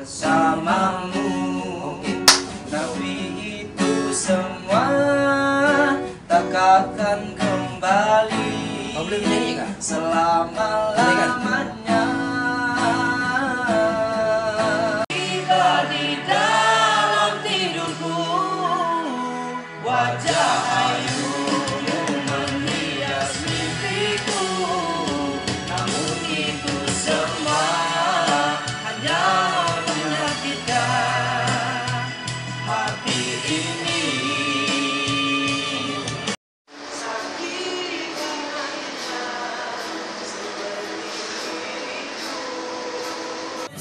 bersamamu. Tapi itu semua takkan kembali. Boleh menyanyi kak? Selama-lamanya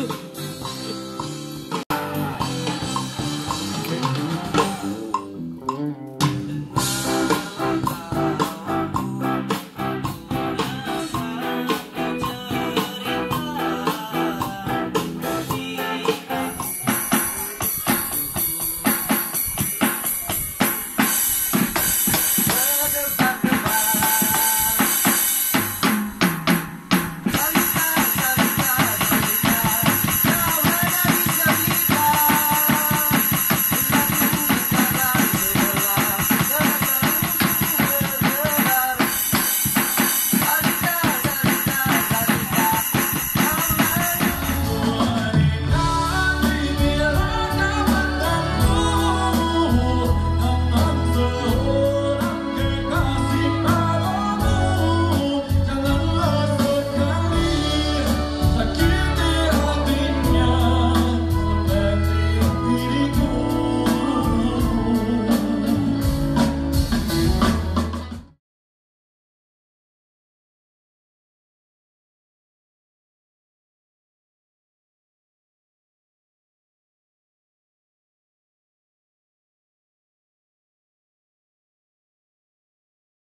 you